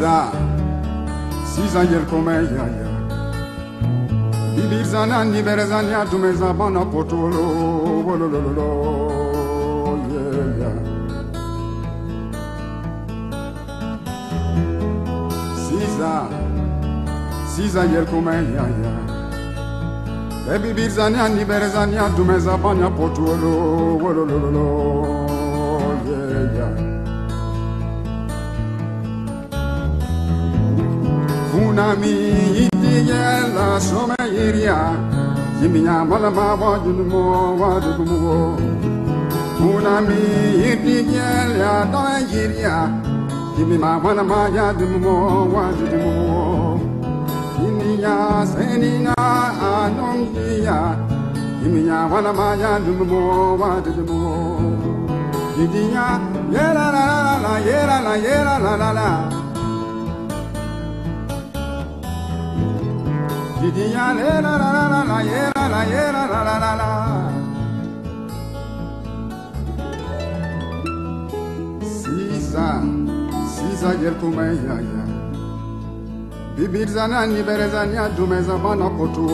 Siza Siza yerkome yaya Ibirzana niberezan yardumeza bana potolo Bololololo yeah, Siza Siza yerkome yaya Bebi birzana niberezan yardumeza bana potolo Bololololo mi iti ye la soma iria. Jiminya malama wa junmo wa dugmo una iti ye la da iria. Jimima wana ma ya dugmo wa dugmo iminya seninga anongia iminya wana ma ya dugmo wa dugmo Didinya, la la la, yera la yera la la la. Siza Siza yel kumeya ya Bibir zana ni berezanya dumeza bana yo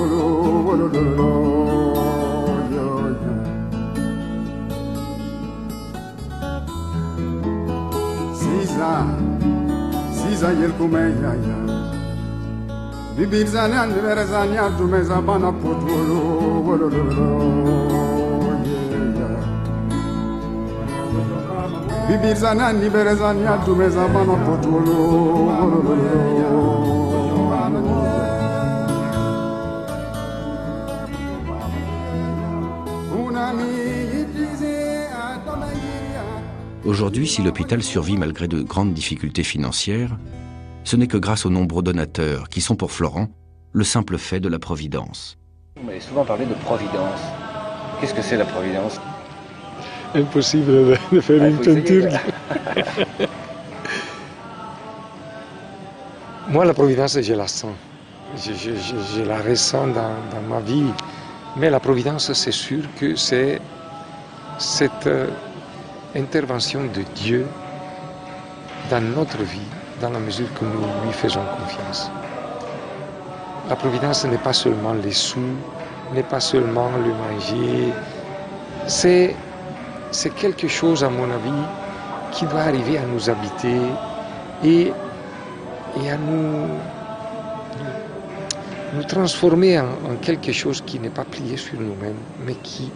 yo Siza Siza yel kumeya ya Aujourd'hui, si l'hôpital survit malgré de grandes difficultés financières, ce n'est que grâce aux nombreux donateurs qui sont pour Florent le simple fait de la providence. Vous m'avez souvent parlé de providence. Qu'est-ce que c'est la providence? Impossible de, de faire Ah, une peinture. là. Moi, la providence, je la sens. Je, je- je- je la ressens dans, dans ma vie. Mais la providence, c'est sûr que c'est cette euh, intervention de Dieu dans notre vie, dans la mesure que nous lui faisons confiance. La providence n'est pas seulement les sous, n'est pas seulement le manger. C'est, quelque chose, à mon avis, qui doit arriver à nous habiter et et à nous, nous transformer en, en quelque chose qui n'est pas plié sur nous-mêmes, mais qui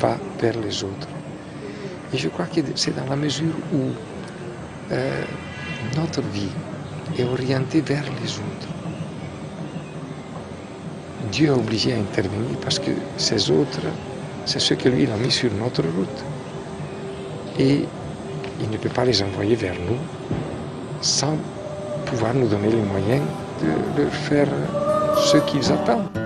va vers les autres. Et je crois que c'est dans la mesure où euh, notre vie est orientée vers les autres. Dieu est obligé à intervenir parce que ces autres, c'est ceux que lui a mis sur notre route. Et il ne peut pas les envoyer vers nous sans pouvoir nous donner les moyens de leur faire ce qu'ils attendent.